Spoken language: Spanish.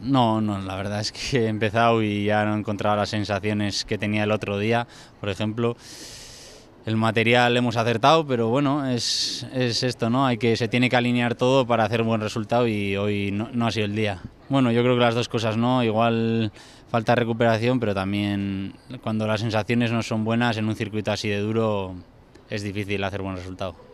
No, no, la verdad es que he empezado y ya no he encontrado las sensaciones que tenía el otro día, por ejemplo. El material hemos acertado, pero bueno, es, es esto, ¿no? Hay que, se tiene que alinear todo para hacer un buen resultado y hoy no, no ha sido el día. Bueno, yo creo que las dos cosas no, igual falta recuperación, pero también cuando las sensaciones no son buenas en un circuito así de duro es difícil hacer buen resultado.